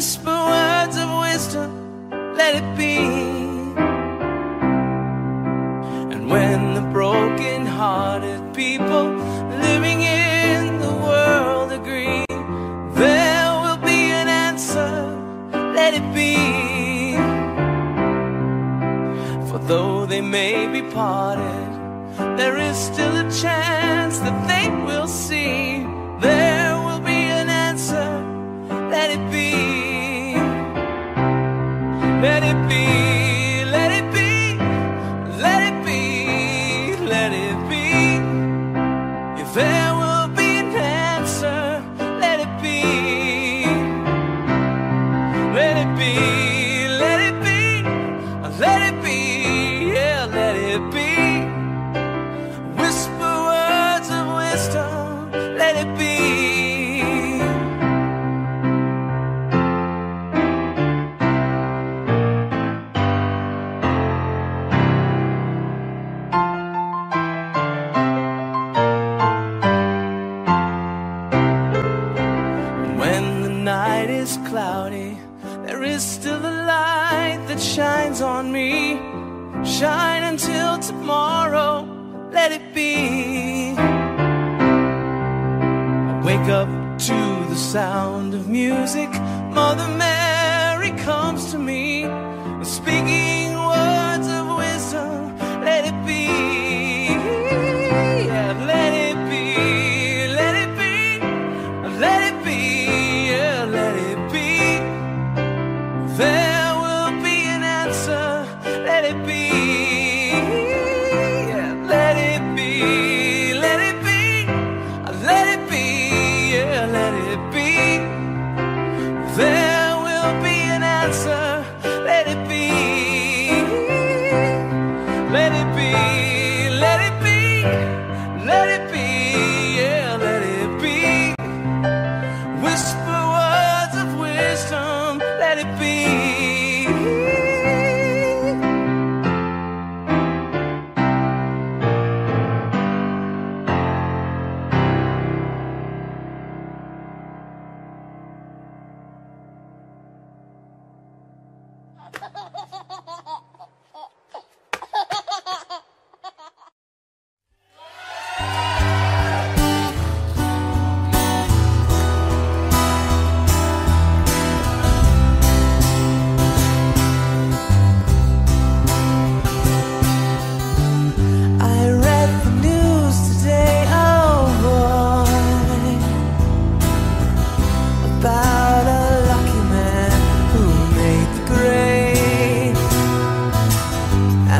whisper words of wisdom, let it be. And when the broken-hearted people living in the world agree, there will be an answer, let it be. For though they may be parted, there is still a chance. sound of music, Mother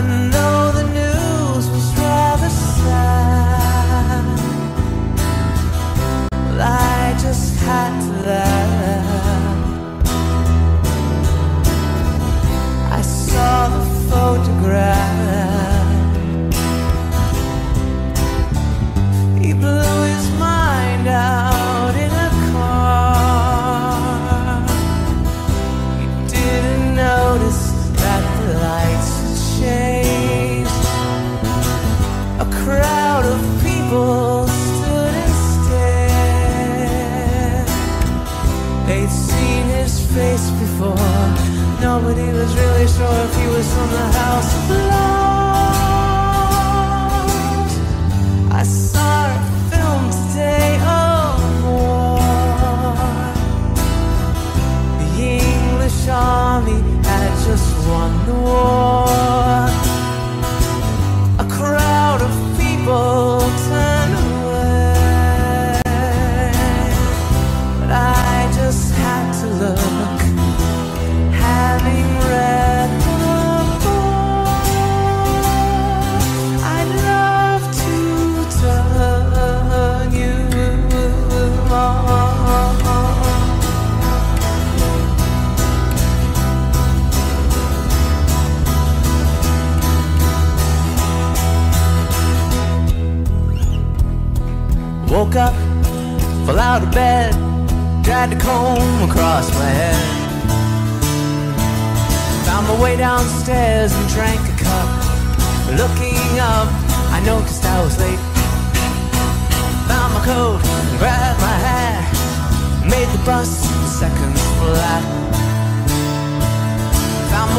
and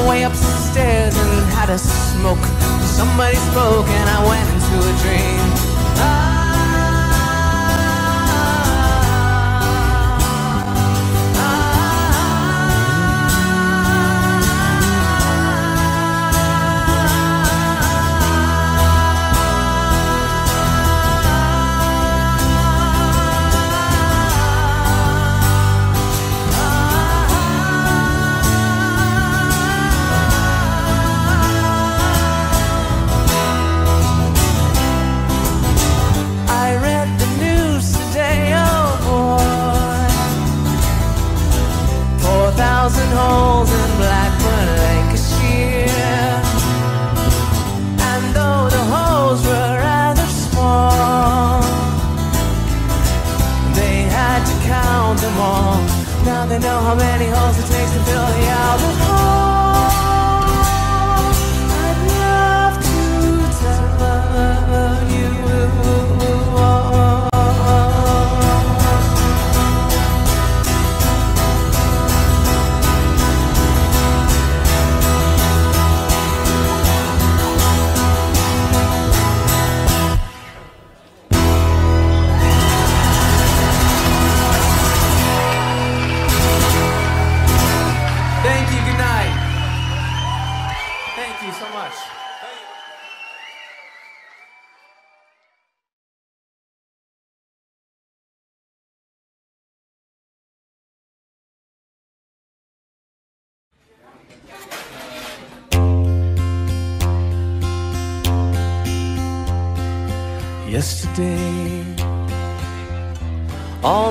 way upstairs and had a smoke. Somebody spoke and I went into a dream. Ah.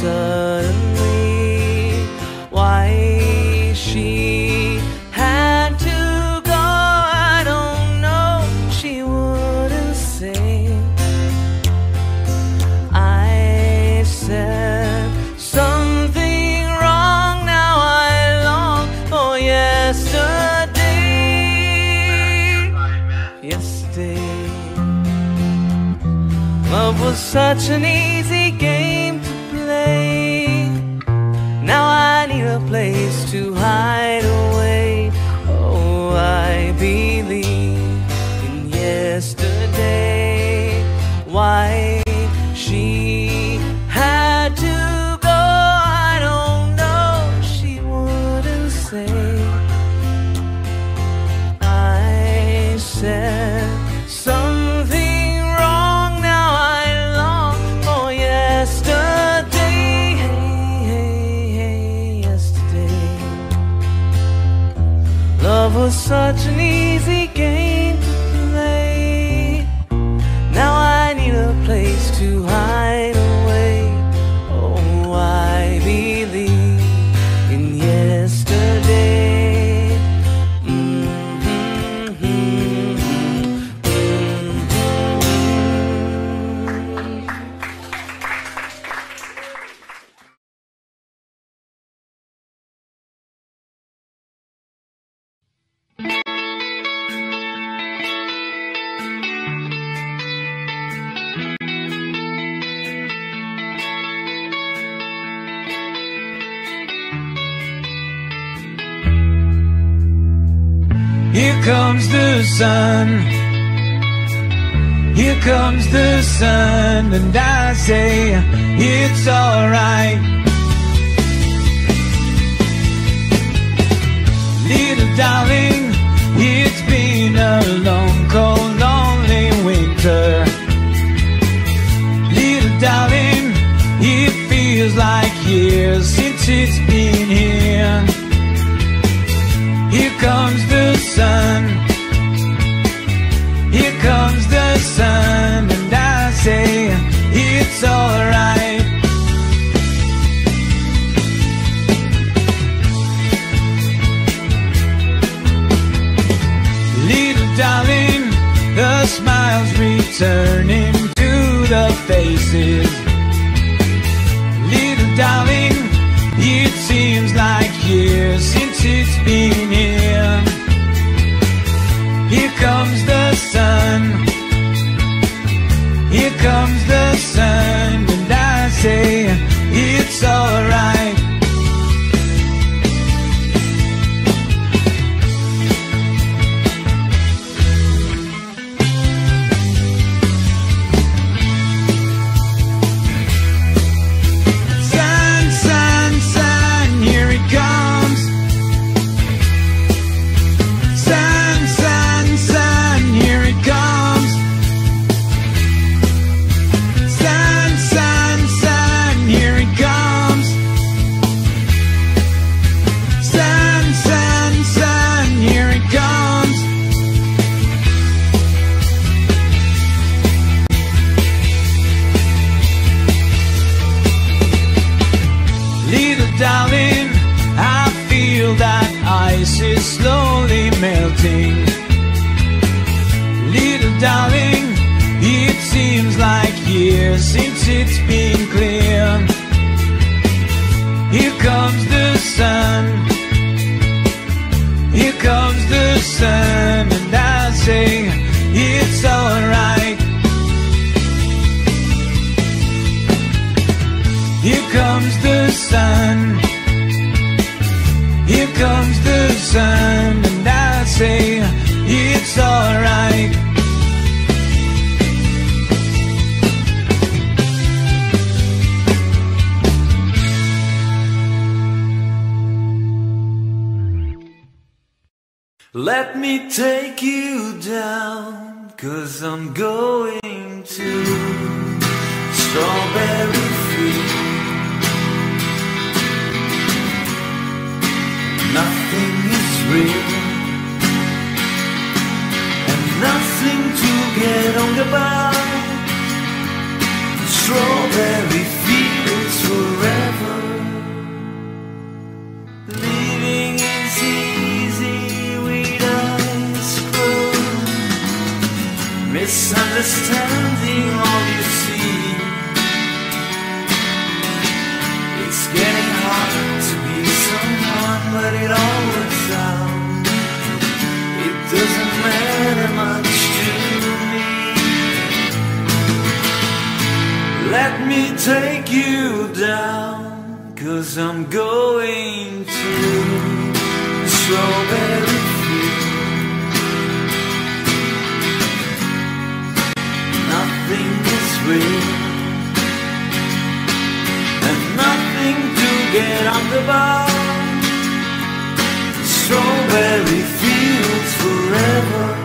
suddenly. Why she had to go, I don't know. She wouldn't say. I said something wrong. Now I long for yesterday. Yesterday. Love was such an easy place to hide comes the sun. Here comes the sun, and I say it's alright. Little darling, it's been a long, cold, lonely winter. Little darling, it feels like years since it's been here comes the sun. Here comes the sun, and I say it's alright. Little darling, the smiles returning to the faces. Little darling like years since it's been here. Here comes the sun. Here comes the sun, and I say it's alright. take you down Cause I'm going to Strawberry field. Nothing is real And nothing to get up about Strawberry fields forever.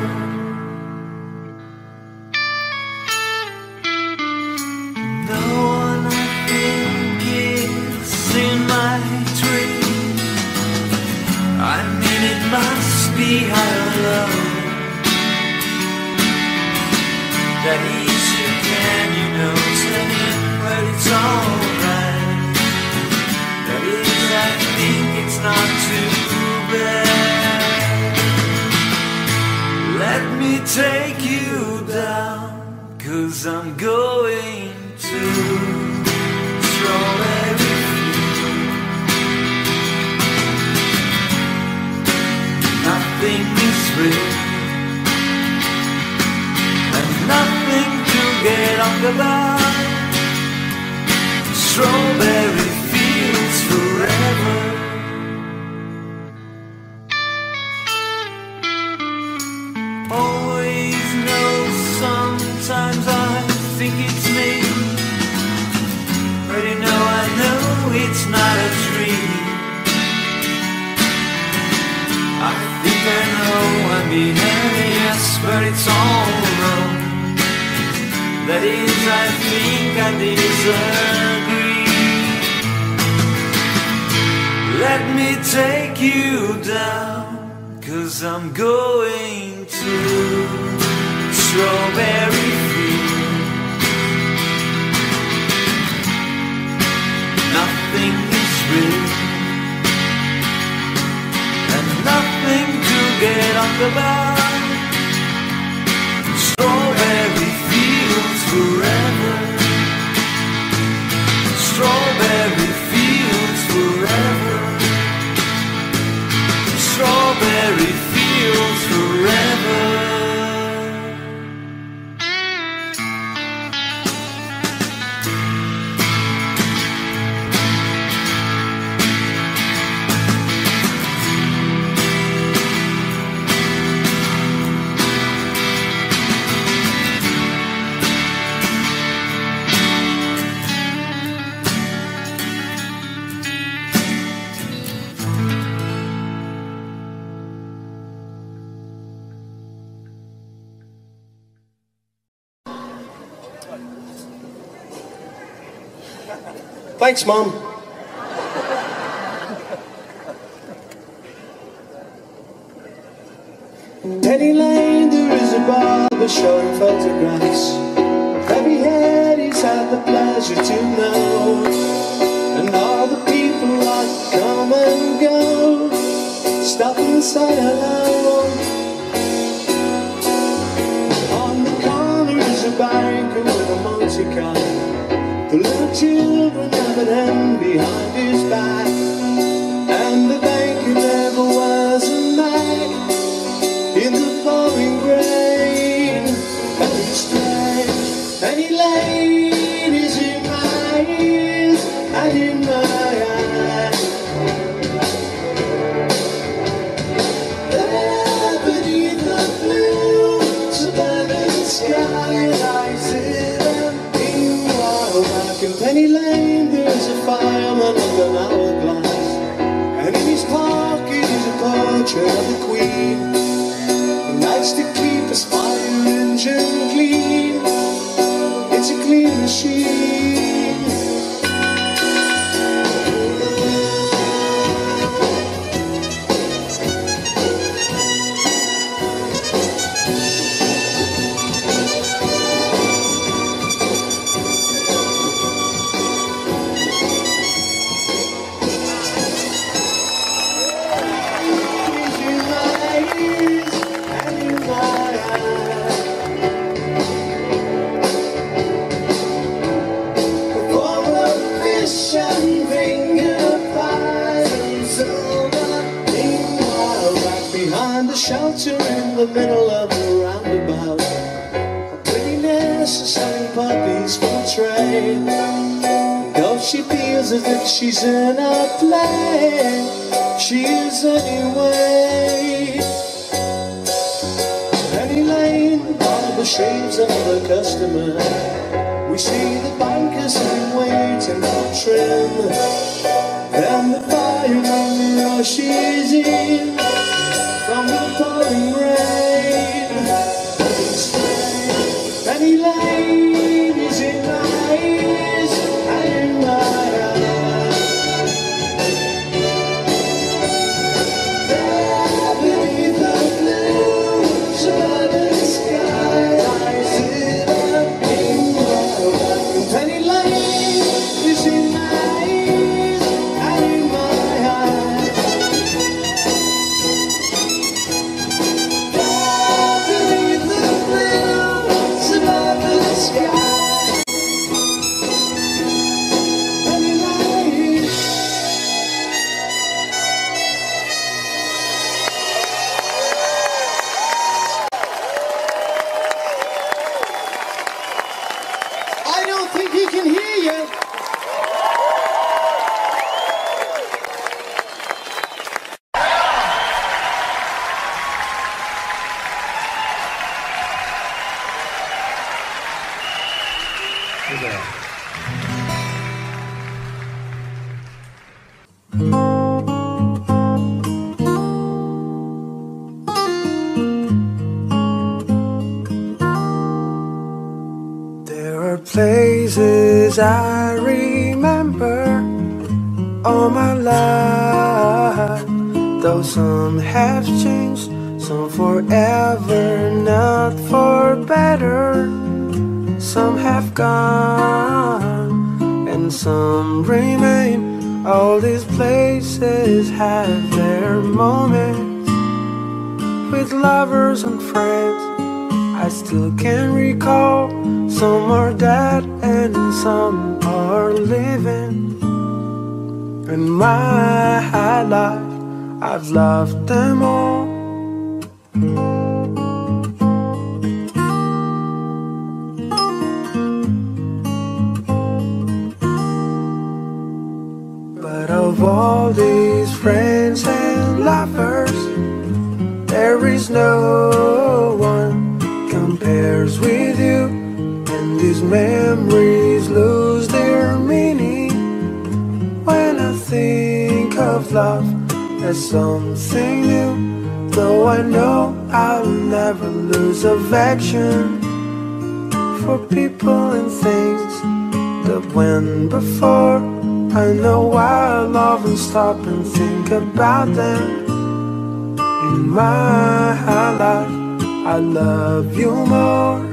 let me take you down Cause I'm going to Strawberry Field. Nothing is real And nothing to get up about. Strawberry Fields forever. Strawberry Fields. strawberry Thanks, Mom. In Penny Lane, there is a barber showing photographs. Every head he's had the pleasure to know. And all the people that come and go stop and say hello. On the corner is a banker with a motor car. The little and behind. Deus. these friends and lovers, there is no one compares with you, and these memories lose their meaning when I think of love as something new. Though I know I'll never lose affection for people and things that went before. I know why I love and stop and think about them. In my life I love you more.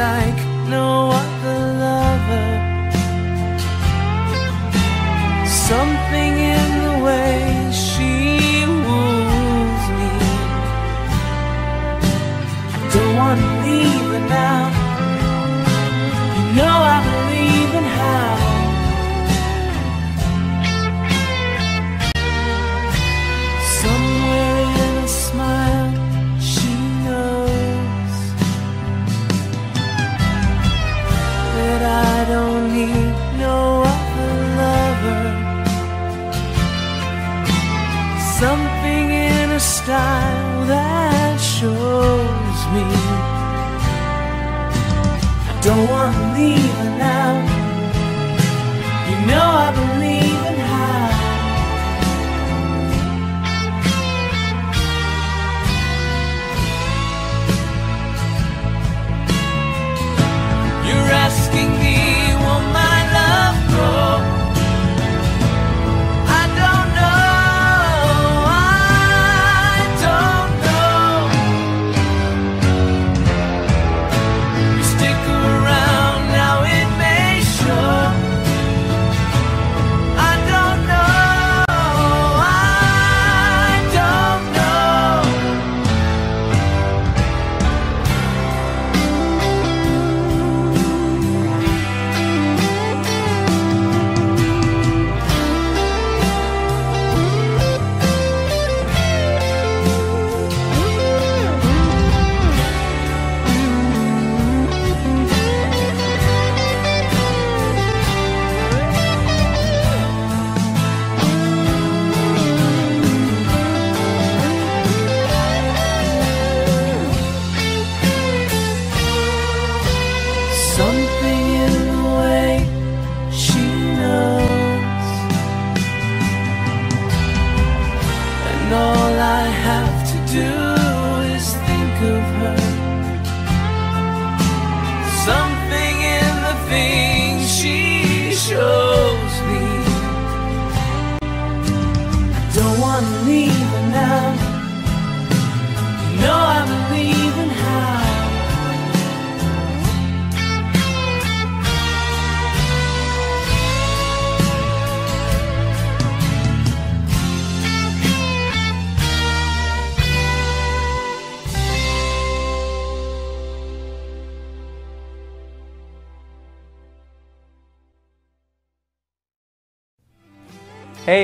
like no one.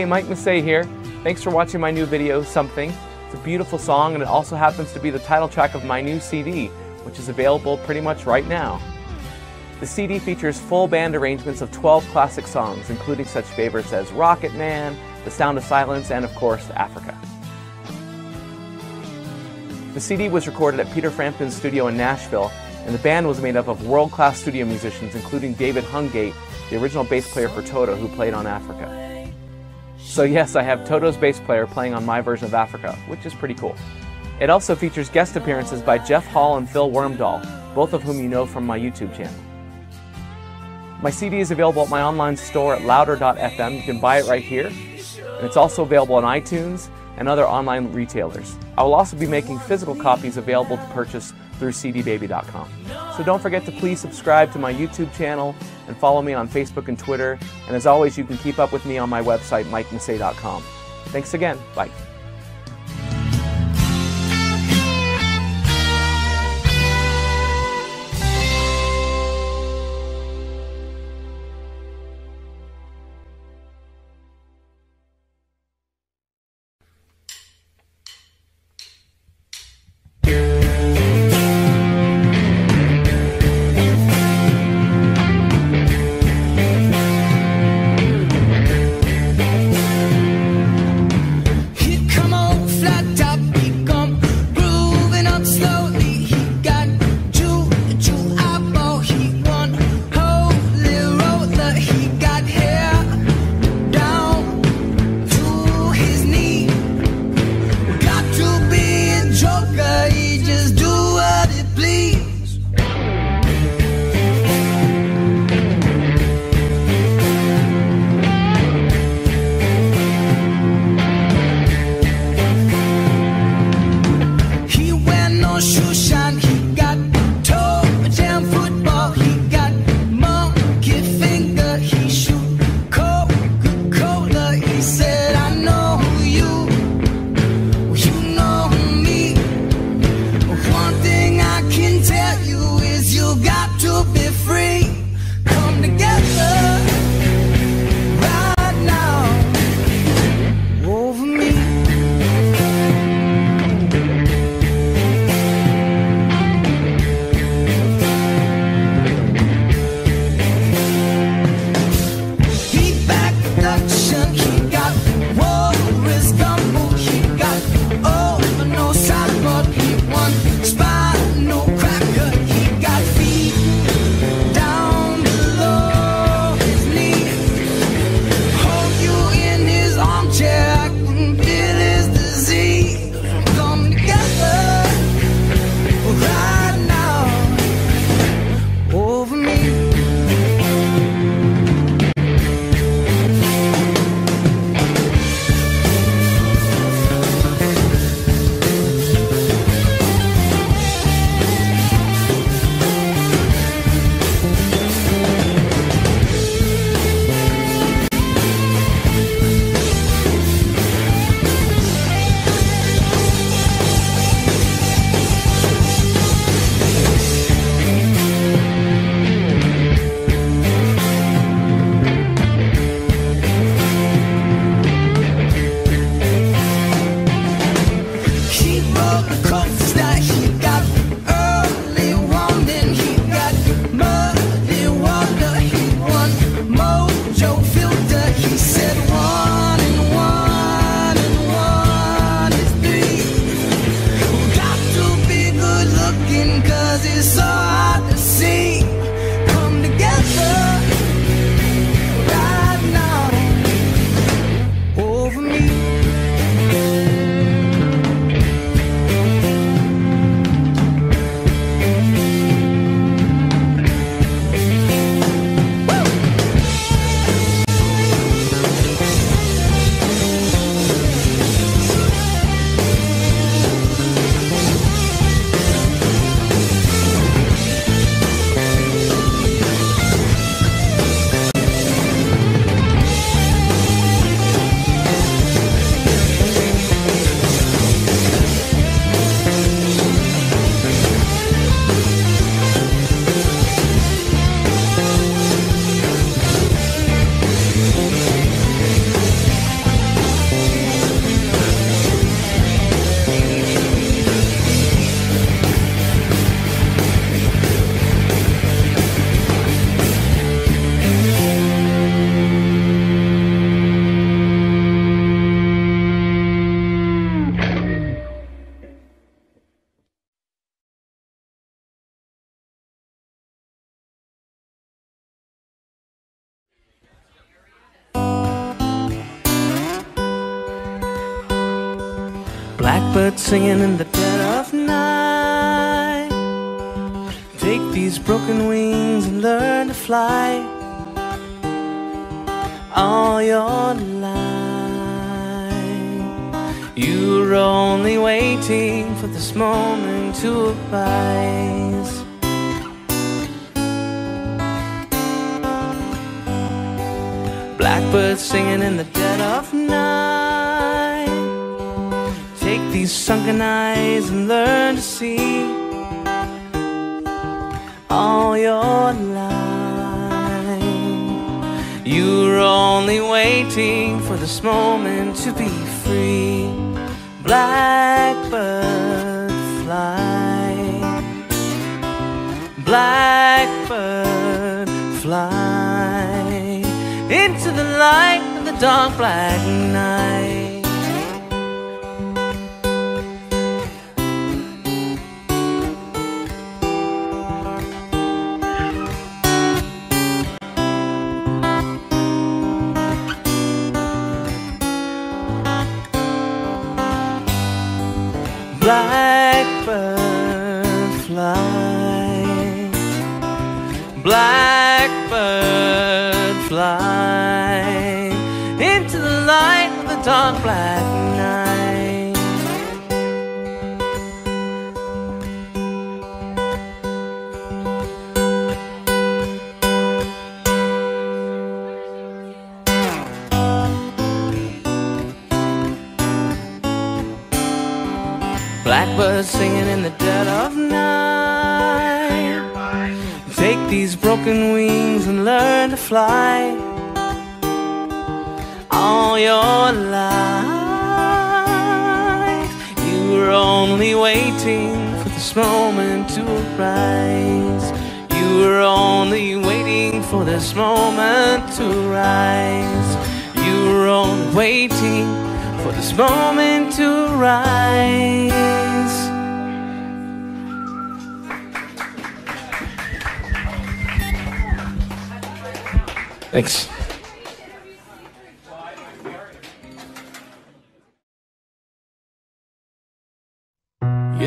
Mike Massé here. Thanks for watching my new video, Something. It's a beautiful song and it also happens to be the title track of my new CD, which is available pretty much right now. The CD features full band arrangements of 12 classic songs, including such favorites as Rocket Man, The Sound of Silence, and of course, Africa. The CD was recorded at Peter Frampton's studio in Nashville, and the band was made up of world class studio musicians, including David Hungate, the original bass player for Toto, who played on Africa. So, yes, I have Toto's bass player playing on my version of Africa, which is pretty cool. It also features guest appearances by Jeff Hall and Phil Wormdahl, both of whom you know from my YouTube channel. My CD is available at my online store at loudr.fm. You can buy it right here. And it's also available on iTunes and other online retailers. I will also be making physical copies available to purchase through cdbaby.com. So don't forget to please subscribe to my YouTube channel and follow me on Facebook and Twitter. And as always, you can keep up with me on my website, mikemasse.com. Thanks again. Bye. Blackbird singing in the dead of night. Take these broken wings and learn to fly all your life. You're only waiting for this moment to arise. Blackbirds singing in the dead of night. These sunken eyes and learn to see all your life. You're only waiting for this moment to be free. Blackbird fly. Blackbird fly into the light of the dark black night.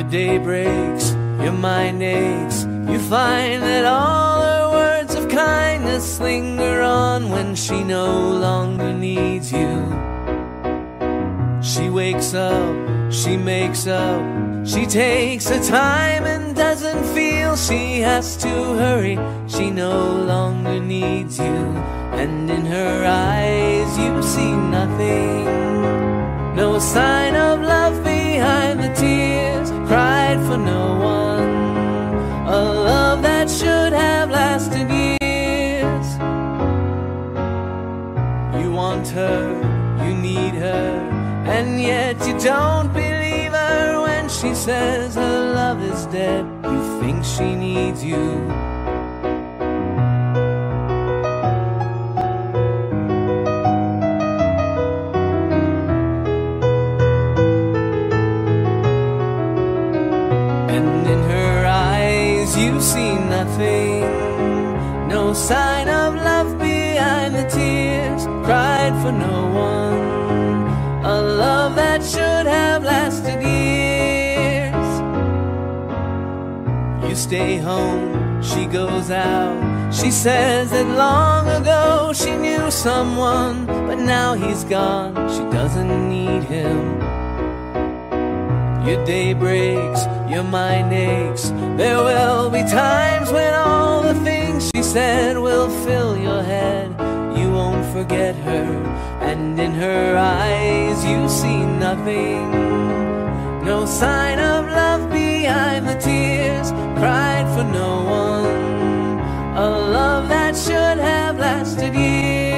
Day breaks, your mind aches. You find that all her words of kindness linger on when she no longer needs you. She wakes up, she makes up, she takes her time and doesn't feel she has to hurry. She no longer needs you, and in her eyes you see nothing. No sign says her love is dead. You think she needs you. And in her eyes you see nothing No sign of love behind the tears Cried for no one stay home, she goes out She says that long ago she knew someone But now he's gone, she doesn't need him your day breaks, your mind aches. There will be times when all the things she said will fill your head. You won't forget her, and in her eyes you see nothing. No sign of love behind the tears, cried for no one. A love that should have lasted years.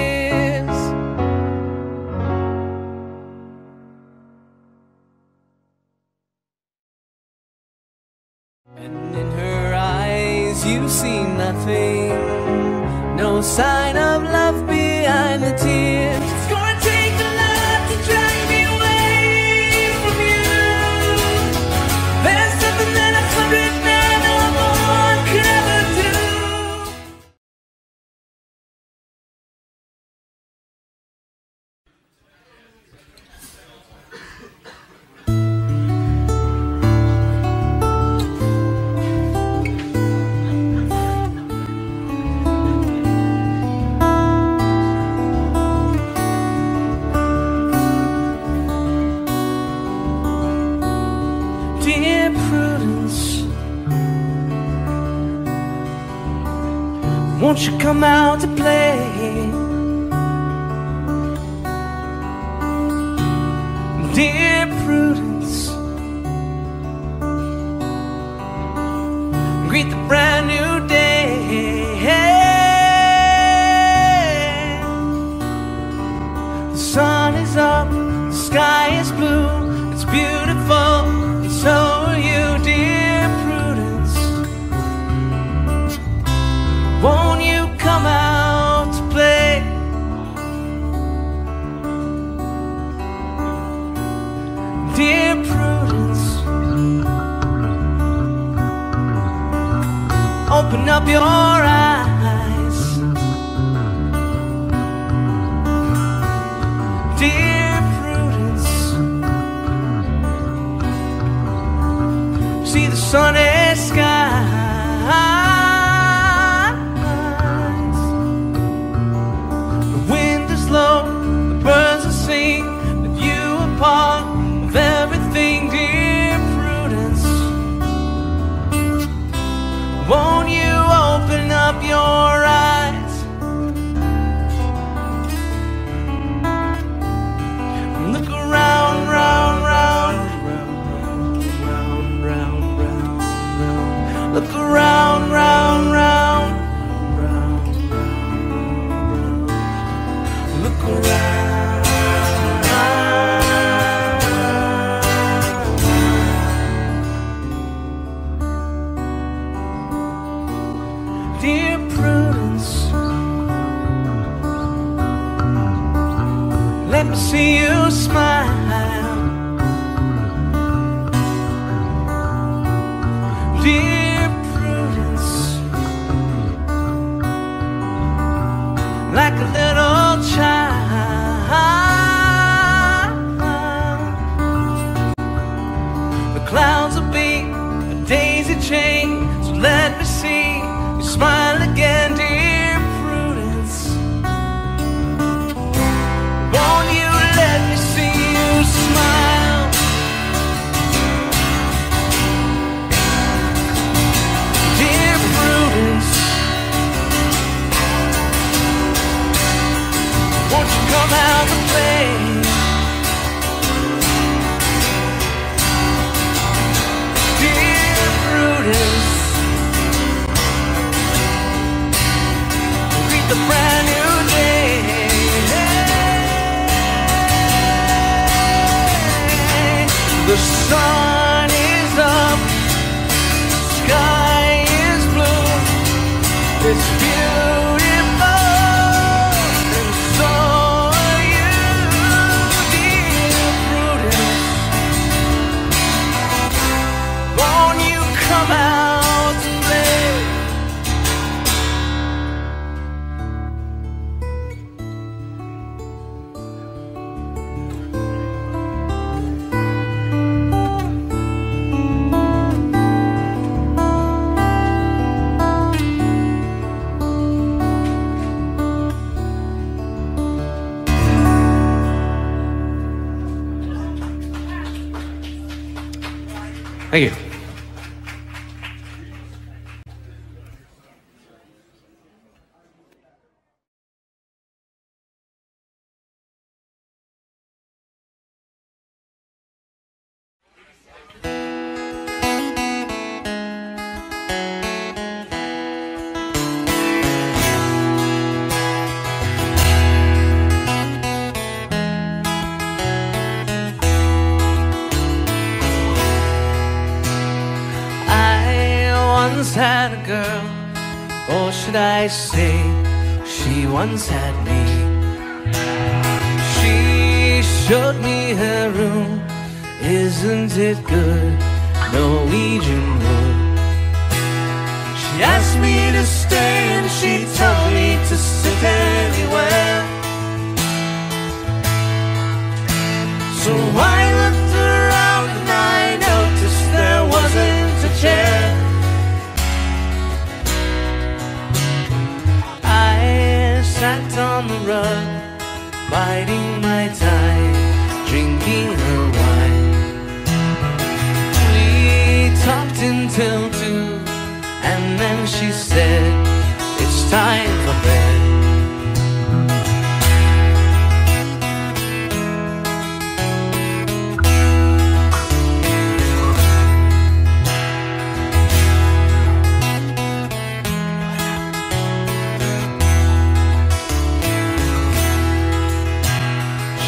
Won't you come out to play? Look around, round,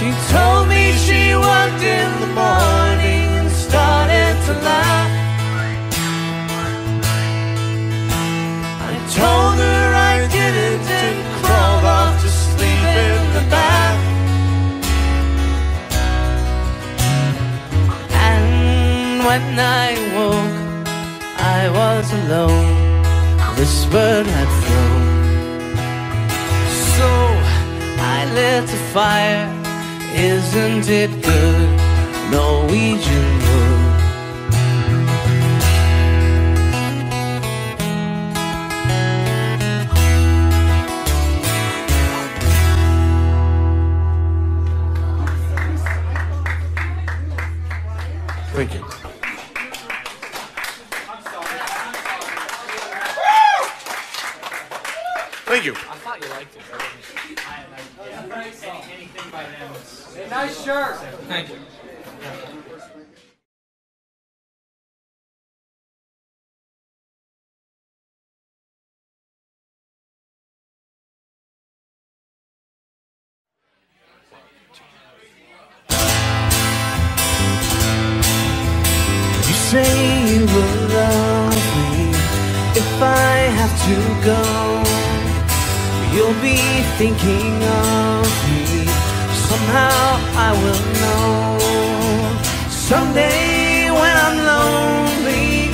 She told me she worked in the morning and started to laugh. I told her I didn't and crawled off to sleep in the bath. And when I woke, I was alone. This bird had flown. So I lit a fire. Isn't it good? Norwegian wood. Thinking of me. Somehow I will know. Someday when I'm lonely,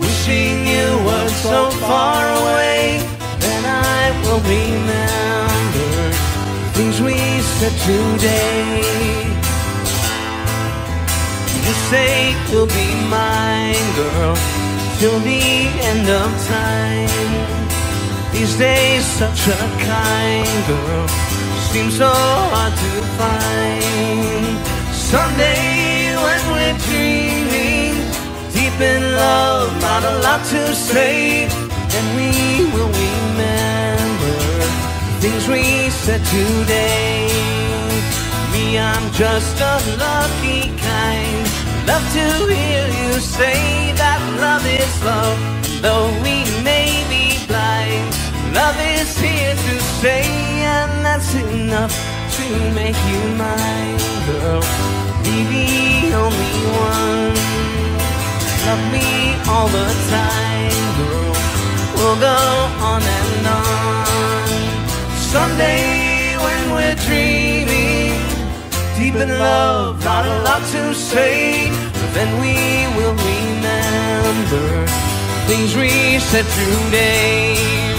wishing you were so far away, then I will remember things we said today. You say you'll be mine, girl, till the end of time. These days, such a kind girl seems so hard to find. Someday, when we're dreaming, deep in love, not a lot to say, and we will remember things we said today. Me, I'm just a lucky kind. Love to hear you say that love is love, though we may be blind. Love is here to stay, and that's enough to make you mine, girl. Be the only one. Love me all the time, girl. We'll go on and on. Someday when we're dreaming, deep in love, not a lot to say, but then we will remember things we said today.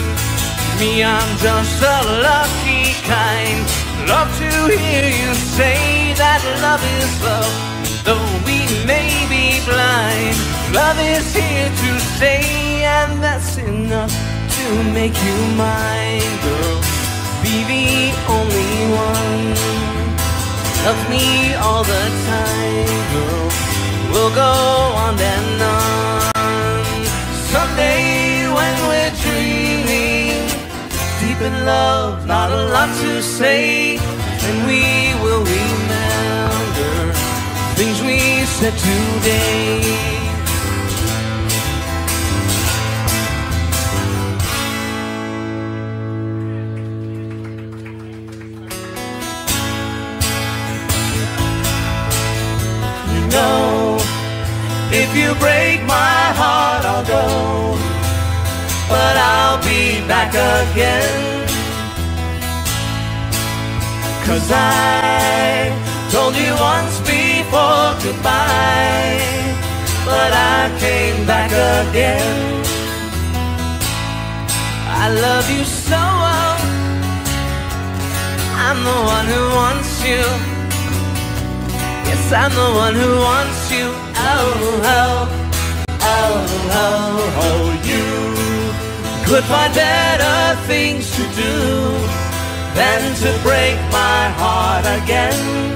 Me, I'm just a lucky kind. Love to hear you say that love is love, though we may be blind. Love is here to stay, and that's enough to make you mine, girl. Be the only one. Love me all the time, girl. We'll go on and on. Someday when we're dreaming, deep in love, not a lot to say, and we will remember things we said today. You know, if you break my heart, I'll go, but I'll be back again. Cause I told you once before goodbye, but I came back again. I love you so well. I'm the one who wants you. Yes, I'm the one who wants you. Oh, oh, oh, oh, oh, could find better things to do than to break my heart again.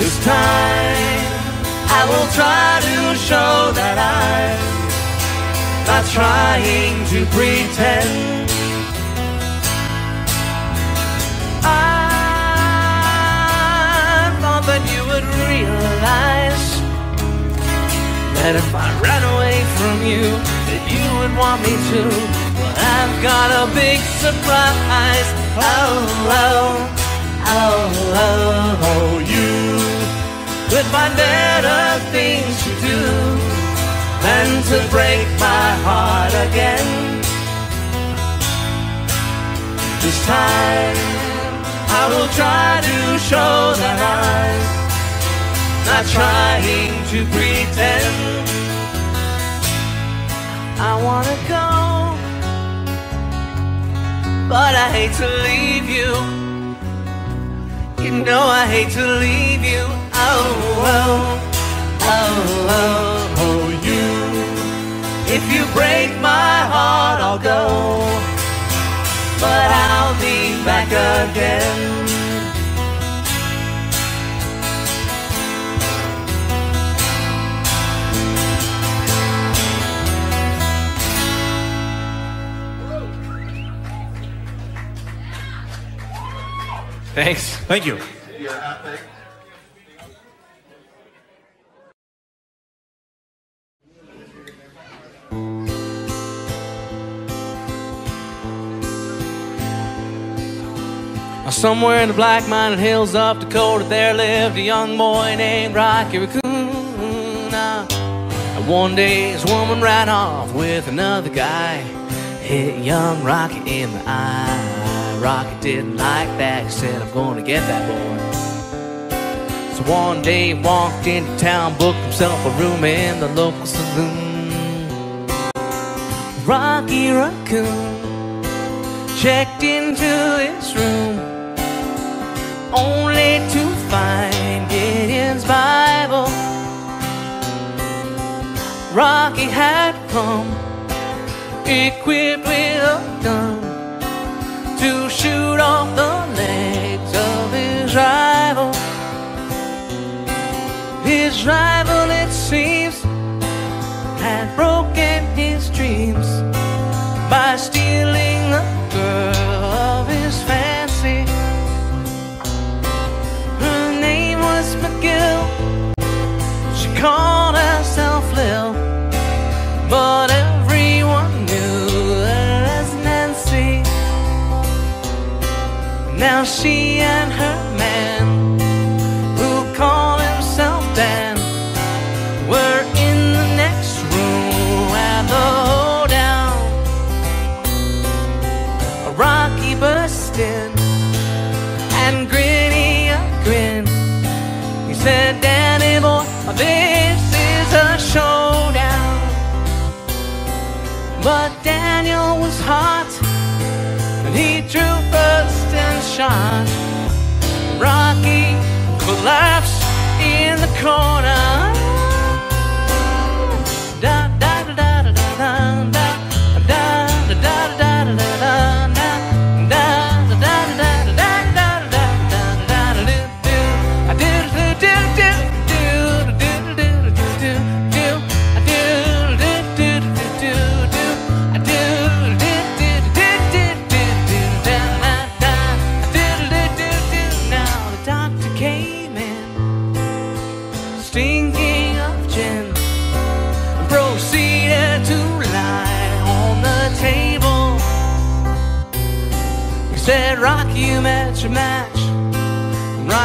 This time I will try to show that I'm not trying to pretend. I thought that you would realize that if I ran away from you would want me to. Well, I've got a big surprise. Oh, oh, oh, oh, oh, you would find better things to do than to break my heart again. This time I will try to show that I'm not trying to pretend. I wanna go, but I hate to leave you. You know I hate to leave you. Oh, oh, oh, oh, oh, you. If you break my heart, I'll go, but I'll be back again. Thanks. Thank you. Somewhere in the black mountain hills of Dakota, there lived a young boy named Rocky Raccoon. And one day his woman ran off with another guy, hit young Rocky in the eye. Rocky didn't like that, he said, I'm gonna get that boy. So one day he walked into town, booked himself a room in the local saloon. Rocky Raccoon checked into his room only to find Gideon's Bible. Rocky had come equipped with a gun to shoot off the legs of his rival. His rival, it seems, had broken his dreams by stealing the girl of his fancy. Her name was McGill. She called herself Lil, but Now she and her man, who called himself Dan, were in the next room at the hoedown. A rocky burst in shot. Rocky collapsed in the corner.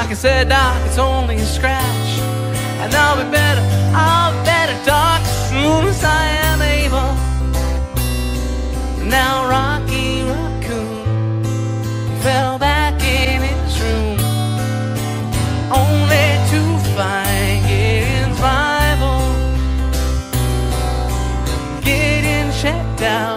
Rocky said, Doc, it's only a scratch. And I'll be better, I'll be better, Doc, as soon as I am able. Now Rocky Raccoon fell back in his room, only to find Gideon's Bible. Gideon checked out,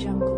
Jungle.